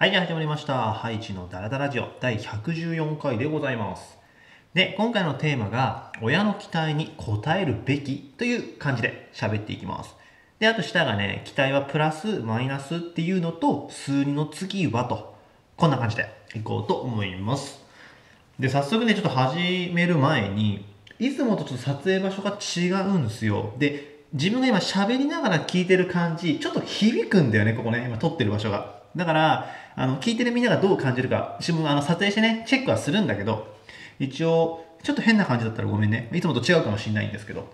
はい、じゃあ始まりました。ハイチのダラダラジオ第114回でございます。で、今回のテーマが、親の期待に応えるべきという感じで喋っていきます。で、あと下がね、期待はプラス、マイナスっていうのと、数二の次はと、こんな感じでいこうと思います。で、早速ね、ちょっと始める前に、いつもとちょっと撮影場所が違うんですよ。で、自分が今喋りながら聞いてる感じ、ちょっと響くんだよね、ここね、今撮ってる場所が。だから、あの、聞いてるみんながどう感じるか、自分あの、撮影してね、チェックはするんだけど、一応、ちょっと変な感じだったらごめんね。いつもと違うかもしれないんですけど。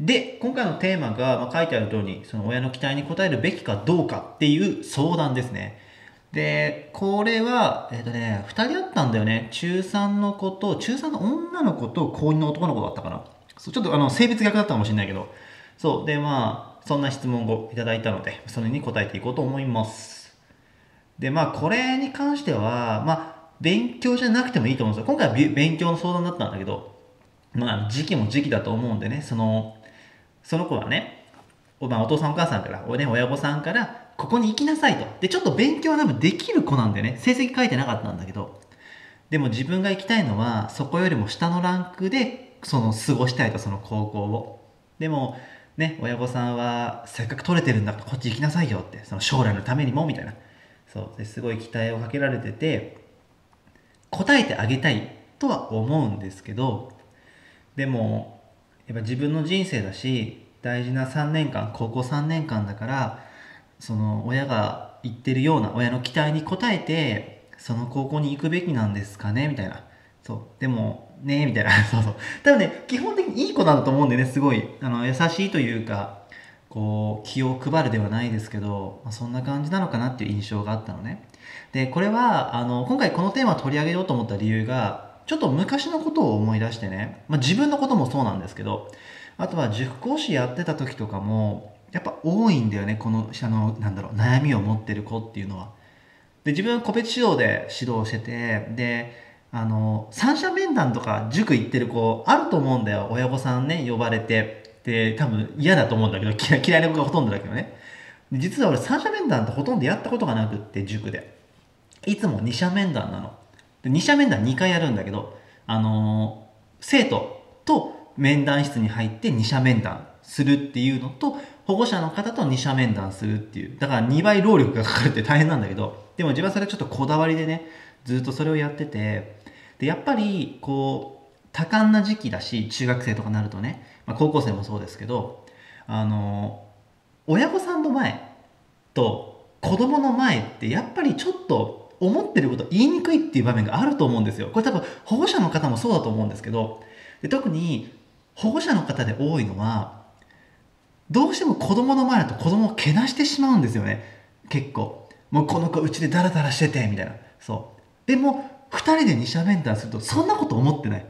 で、今回のテーマが、まあ、書いてある通り、その親の期待に応えるべきかどうかっていう相談ですね。で、これは、えっ、とね、二人あったんだよね。中3の子と、中3の女の子と高2の男の子だったかな。そうちょっとあの、性別逆だったかもしれないけど。そう。で、まあ、そんな質問をいただいたので、それに答えていこうと思います。で、まあ、これに関しては、まあ、勉強じゃなくてもいいと思うんですよ。今回は勉強の相談だったんだけど、まあ、時期も時期だと思うんでね、その、その子はね、お,、まあ、お父さんお母さんから、おね、親御さんから、ここに行きなさいと。で、ちょっと勉強は多分できる子なんでね、成績書いてなかったんだけど、でも自分が行きたいのは、そこよりも下のランクで、その、過ごしたいと、その高校を。でも、ね、親御さんは、せっかく取れてるんだから、こっち行きなさいよって、その将来のためにも、みたいな。そう。ですごい期待をかけられてて、答えてあげたいとは思うんですけど、でも、やっぱ自分の人生だし、大事な3年間、高校3年間だから、その親が言ってるような、親の期待に応えて、その高校に行くべきなんですかねみたいな。そう。でも、ねみたいな。そうそう。多分ね、基本的にいい子なんだと思うんでね、すごい、あの、優しいというか、こう、気を配るではないですけど、まあ、そんな感じなのかなっていう印象があったのね。で、これは、あの、今回このテーマを取り上げようと思った理由が、ちょっと昔のことを思い出してね、まあ、自分のこともそうなんですけど、あとは塾講師やってた時とかも、やっぱ多いんだよね、この、あの、なんだろう、悩みを持ってる子っていうのは。で、自分は個別指導で指導してて、で、あの、三者面談とか塾行ってる子、あると思うんだよ。親御さんね、呼ばれて。で、多分嫌だと思うんだけど、嫌い 嫌いな子がほとんどだけどね。実は俺三者面談ってほとんどやったことがなくって、塾で。いつも二者面談なの。で二者面談2回やるんだけど、あのー生徒と面談室に入って二者面談するっていうのと、保護者の方と二者面談するっていう。だから2倍労力がかかるって大変なんだけど、でも自分はそれちょっとこだわりでね、ずっとそれをやってて、で、やっぱり、こう、多感な時期だし、中学生とかなるとね、まあ、高校生もそうですけど、あの親御さんの前と子供の前ってやっぱりちょっと思ってること言いにくいっていう場面があると思うんですよ。これ多分保護者の方もそうだと思うんですけど、で特に保護者の方で多いのは、どうしても子供の前だと子供をけなしてしまうんですよね。結構。もうこの子うちでダラダラしてて、みたいな。そう。でも、二人で二者面談するとそんなこと思ってない。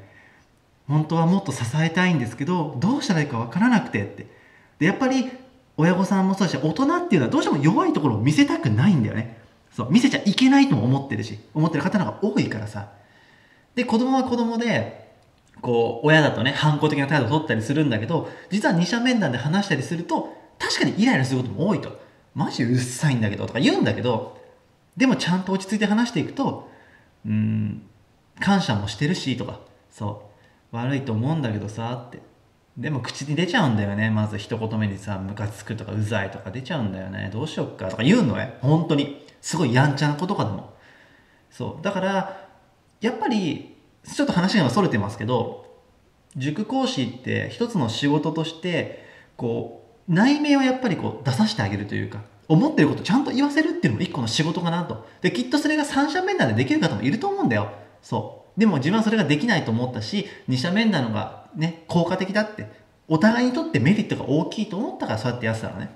本当はもっと支えたいんですけど、どうしたらいいかわからなくてって。で、やっぱり親御さんもそうだし、大人っていうのはどうしても弱いところを見せたくないんだよね。そう、見せちゃいけないとも思ってるし、思ってる方の方が多いからさ。で、子供は子供で、こう、親だとね、反抗的な態度を取ったりするんだけど、実は二者面談で話したりすると、確かにイライラすることも多いと。マジうるさいんだけど、とか言うんだけど、でもちゃんと落ち着いて話していくと、うん、感謝もしてるし、とか、そう、悪いと思うんだけどさ、って。でも口に出ちゃうんだよね。まず一言目にさ、ムカつくとかうざいとか出ちゃうんだよね。どうしよっかとか言うのね。本当に。すごいやんちゃな子とかでも。そう。だから、やっぱり、ちょっと話がそれてますけど、塾講師って一つの仕事として、こう、内面をやっぱりこう出させてあげるというか、思ってることちゃんと言わせるっていうのも一個の仕事かなと。で、きっとそれが三者面談でできる方もいると思うんだよ。そう。でも自分はそれができないと思ったし、二者面談のがね、効果的だって、お互いにとってメリットが大きいと思ったからそうやってやってたのね。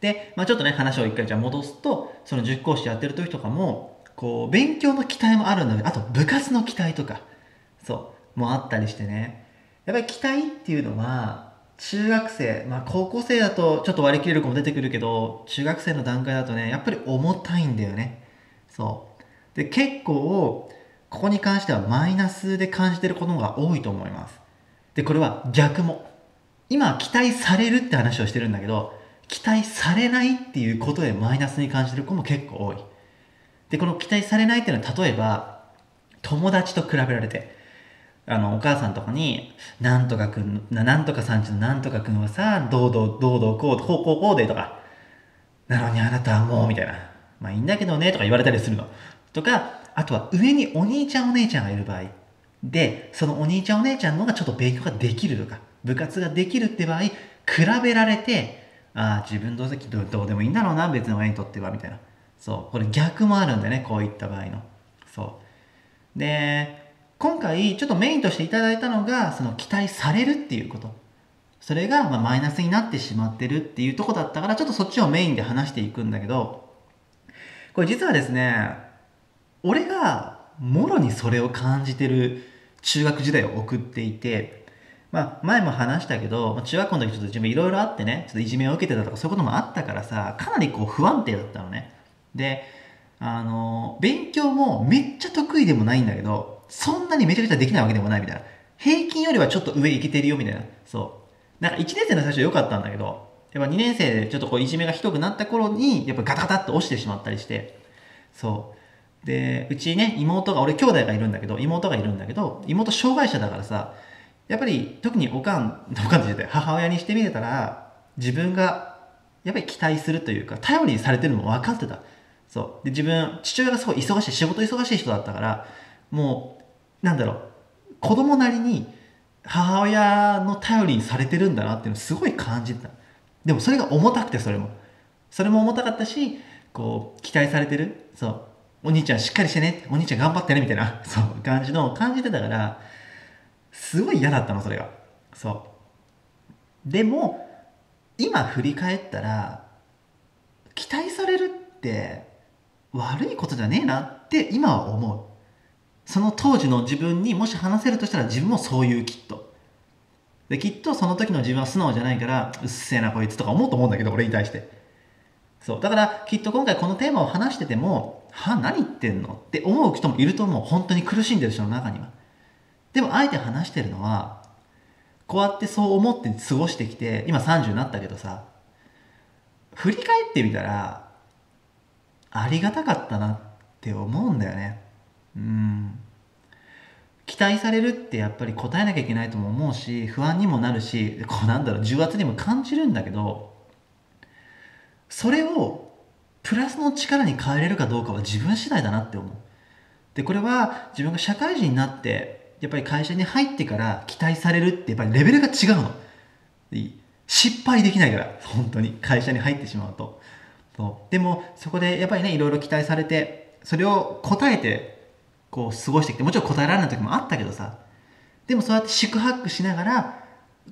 で、まあちょっとね、話を一回じゃ戻すと、その塾講師やってる時とかも、こう、勉強の期待もあるんだけど、あと部活の期待とか、そう、もあったりしてね。やっぱり期待っていうのは、中学生、まあ高校生だとちょっと割り切れる子も出てくるけど、中学生の段階だとね、やっぱり重たいんだよね。そう。で、結構、ここに関してはマイナスで感じてる子の方が多いと思います。で、これは逆も。今、期待されるって話をしてるんだけど、期待されないっていうことでマイナスに感じてる子も結構多いでこの期待されないっていうのは例えば友達と比べられてあのお母さんとかに「なんとかくんなんとかさんちのなんとかくんはさどうどうどうどうこうこうこうこうで」とか「なのにあなたはもう」みたいな「まあいいんだけどね」とか言われたりするの。とかあとは上にお兄ちゃんお姉ちゃんがいる場合。でそのお兄ちゃんお姉ちゃんの方がちょっと勉強ができるとか。部活ができるって場合比べられてああ自分どうせどどうでもいいんだろうな別の親にとってはみたいな。そう。これ逆もあるんだよねこういった場合の。そう。で今回ちょっとメインとしていただいたのがその期待されるっていうことそれがまマイナスになってしまってるっていうとこだったからちょっとそっちをメインで話していくんだけどこれ実はですね俺がもろにそれを感じてる中学時代を送っていてまあ、前も話したけど、中学校の時ちょっと自分いろいろあってね、ちょっといじめを受けてたとかそういうこともあったからさ、かなりこう不安定だったのね。で、あの、勉強もめっちゃ得意でもないんだけど、そんなにめちゃくちゃできないわけでもないみたいな。平均よりはちょっと上いけてるよみたいな。そう。なんか1年生の最初良かったんだけど、やっぱ2年生でちょっとこういじめがひどくなった頃に、やっぱガタガタって落ちてしまったりして、そう。で、うちね、妹が、俺兄弟がいるんだけど、妹がいるんだけど、妹障害者だからさ、やっぱり特におかん、おかんって言って母親にしてみれたら、自分がやっぱり期待するというか、頼りにされてるのも分かってた。そう。で、自分、父親がすごい忙しい、仕事忙しい人だったから、もう、なんだろう、子供なりに母親の頼りにされてるんだなっていうのをすごい感じてた。でもそれが重たくて、それも。それも重たかったし、こう、期待されてる。そう。お兄ちゃんしっかりしてね。お兄ちゃん頑張ってね。みたいな、そう、感じの感じてたから、すごい嫌だったのそれがそうでも今振り返ったら期待されるって悪いことじゃねえなって今は思うその当時の自分にもし話せるとしたら自分もそういうきっと。できっとその時の自分は素直じゃないからうっせえなこいつとか思うと思うんだけど俺に対して。そう。だからきっと今回このテーマを話しててもは何言ってんの？って思う人もいると思う。本当に苦しんでる人の中には。でもあえて話してるのはこうやってそう思って過ごしてきて今30になったけどさ振り返ってみたらありがたかったなって思うんだよね。うん期待されるってやっぱり答えなきゃいけないとも思うし不安にもなるしこうなんだろう重圧にも感じるんだけどそれをプラスの力に変えれるかどうかは自分次第だなって思うでこれは自分が社会人になってやっぱり会社に入ってから期待されるってやっぱりレベルが違うの。失敗できないから、本当に。会社に入ってしまうと。そうでも、そこでやっぱりね、いろいろ期待されて、それを答えて、こう、過ごしてきて、もちろん答えられない時もあったけどさ、でもそうやって四苦八苦しながら、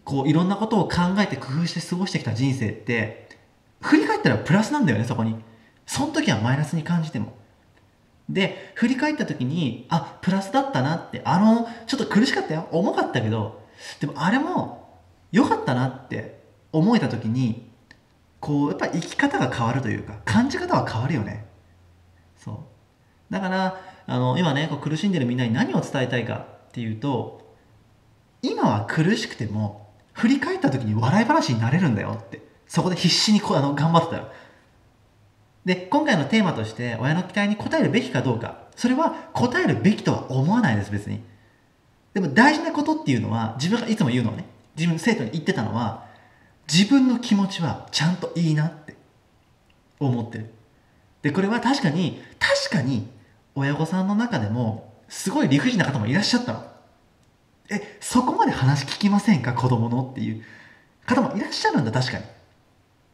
こう、いろんなことを考えて工夫して過ごしてきた人生って、振り返ったらプラスなんだよね、そこに。その時はマイナスに感じても。で、振り返った時に、あ、プラスだったなって、あの、ちょっと苦しかったよ。重かったけど、でもあれも良かったなって思えた時に、こう、やっぱ生き方が変わるというか、感じ方は変わるよね。そう。だから、あの、今ね、こう苦しんでるみんなに何を伝えたいかっていうと、今は苦しくても、振り返った時に笑い話になれるんだよって。そこで必死にこうあの頑張ってたら。で、今回のテーマとして親の期待に応えるべきかどうか、それは答えるべきとは思わないです、別に。でも大事なことっていうのは、自分がいつも言うのはね、自分の生徒に言ってたのは、自分の気持ちはちゃんといいなって思ってる。で、これは確かに、確かに親御さんの中でも、すごい理不尽な方もいらっしゃったの。え、そこまで話聞きませんか？子供のっていう方もいらっしゃるんだ、確かに。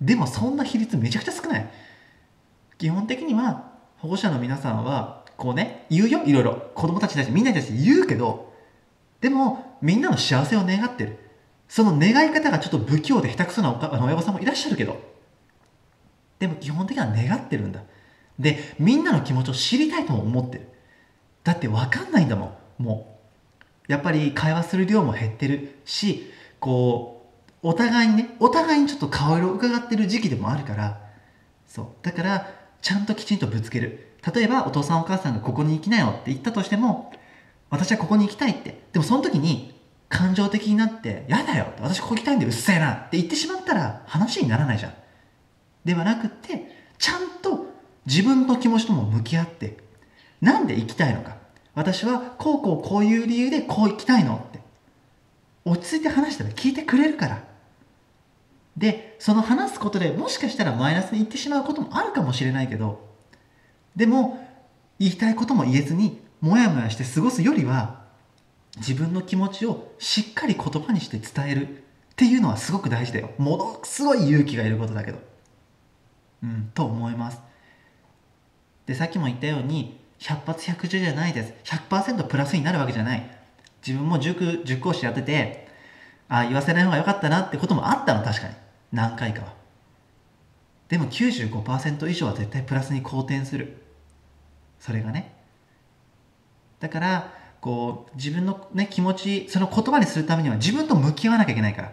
でもそんな比率めちゃくちゃ少ない。基本的には保護者の皆さんはこうね言うよいろいろ子供たちに対してみんなに対して言うけどでもみんなの幸せを願ってるその願い方がちょっと不器用で下手くそな親御さんもいらっしゃるけどでも基本的には願ってるんだでみんなの気持ちを知りたいとも思ってる。だって分かんないんだもん。もう。やっぱり会話する量も減ってるしこうお互いにねお互いにちょっと顔色を伺ってる時期でもあるから。そう。だからちゃんときちんとぶつける。例えばお父さんお母さんがここに行きなよって言ったとしても私はここに行きたいって。でもその時に感情的になって「やだよ私ここ行きたいんでうっせえな」って言ってしまったら話にならないじゃん。ではなくてちゃんと自分の気持ちとも向き合ってなんで行きたいのか。私はこうこうこういう理由でこう行きたいのって。落ち着いて話したら聞いてくれるから。でその話すことでもしかしたらマイナスに言ってしまうこともあるかもしれないけど。でも言いたいことも言えずにモヤモヤして過ごすよりは自分の気持ちをしっかり言葉にして伝える。っていうのはすごく大事だよ。ものすごい勇気がいることだけど。うんと思います。でさっきも言ったように100発100中じゃないです。100%プラスになるわけじゃない。自分も塾塾講師やっててああ言わせない方が良かったなってこともあったの確かに。何回かは。でも95%以上は絶対プラスに好転する。それがね。だからこう自分の、ね、気持ちその言葉にするためには自分と向き合わなきゃいけないから。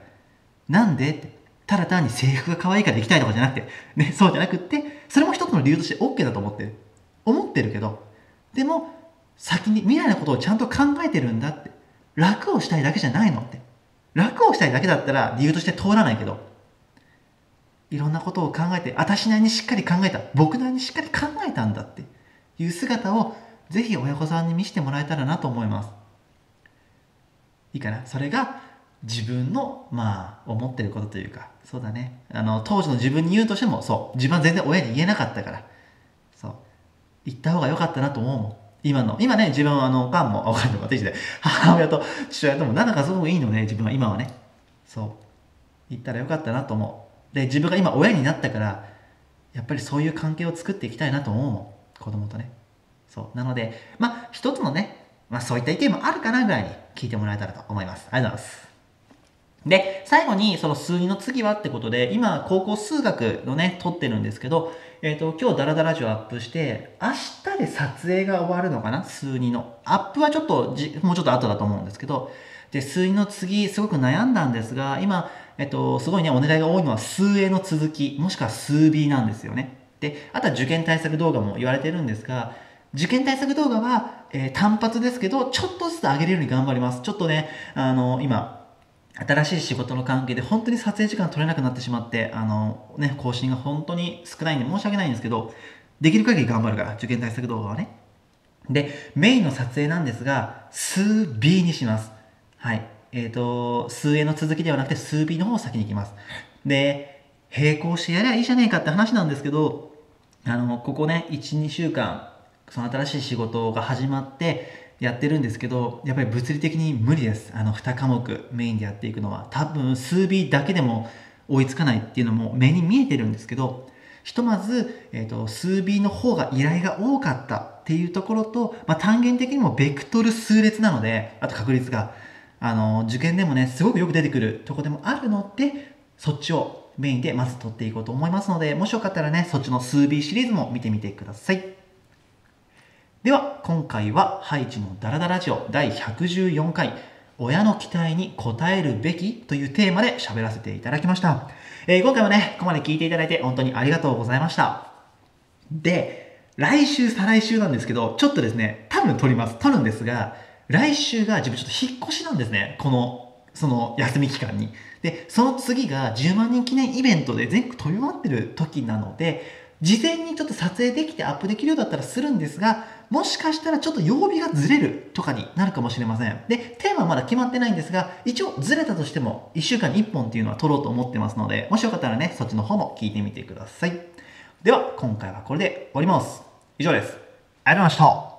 なんでって。ただ単に制服が可愛いから行きたいとかじゃなくて、ね、そうじゃなくってそれも一つの理由として OK だと思ってる。思ってるけどでも先に未来のことをちゃんと考えてるんだって。楽をしたいだけじゃないのって。楽をしたいだけだったら理由として通らないけどいろんなことを考えて私なりにしっかり考えた。僕なりにしっかり考えたんだって。いう姿をぜひ親御さんに見せてもらえたらなと思います。いいかな？それが自分のまあ思ってることというかそうだね。あの当時の自分に言うとしてもそう。自分は全然親に言えなかったから。そう。言った方が良かったなと思うもん。今の。今ね自分はあのおかんもおかんとか手で。母親と父親ともなんだかすごくいいのね自分は今はね。そう。言ったらよかったなと思う。で自分が今親になったからやっぱりそういう関係を作っていきたいなと思うもん。子供とね。そう。なのでまあ一つのね、まあ、そういった意見もあるかなぐらいに聞いてもらえたらと思います。ありがとうございます。で、最後にその数2の次はってことで、今、高校数学のね、撮ってるんですけど、えっ、ー、と、今日ダラダラジオアップして、明日で撮影が終わるのかな？数2の。アップはちょっとじ、もうちょっと後だと思うんですけど、で、数2の次、すごく悩んだんですが、今、えっ、ー、と、すごいね、お願いが多いのは数 A の続き、もしくは数 B なんですよね。で、あとは受験対策動画も言われてるんですが、受験対策動画は、えー、単発ですけど、ちょっとずつ上げれるように頑張ります。ちょっとね、あの、今、新しい仕事の関係で本当に撮影時間取れなくなってしまって、あの、ね、更新が本当に少ないんで申し訳ないんですけど、できる限り頑張るから、受験対策動画はね。で、メインの撮影なんですが、数 B にします。はい。えっ、ー、と、数 A の続きではなくて数 B の方を先に行きます。で、並行してやればいいじゃねえかって話なんですけど、あの、ここね、1、2週間、その新しい仕事が始まって、やってるんですけど、やっぱり物理的に無理です。あの2科目メインでやっていくのは。多分数 B だけでも追いつかないっていうのも目に見えてるんですけど、ひとまず、えーと、数 B の方が依頼が多かったっていうところと、まあ、単元的にもベクトル数列なので、あと確率が、あの、受験でもね、すごくよく出てくるとこでもあるので、そっちをメインでまず取っていこうと思いますので、もしよかったらね、そっちの数 B シリーズも見てみてください。では今回はハイチのダラダラジオ第114回親の期待に応えるべきというテーマで喋らせていただきました、えー、今回もねここまで聞いていただいて本当にありがとうございました。で来週再来週なんですけどちょっとですね多分撮ります。撮るんですが来週が自分ちょっと引っ越しなんですね。このその休み期間に。でその次が10万人記念イベントで全国飛び回ってる時なので事前にちょっと撮影できてアップできるようだったらするんですが、もしかしたらちょっと曜日がずれるとかになるかもしれません。で、テーマはまだ決まってないんですが、一応ずれたとしても1週間に1本っていうのは撮ろうと思ってますので、もしよかったらね、そっちの方も聞いてみてください。では、今回はこれで終わります。以上です。ありがとうございました。